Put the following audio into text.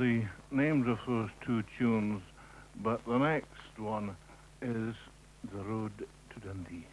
the names of those two tunes, but the next one is The Road to Dundee.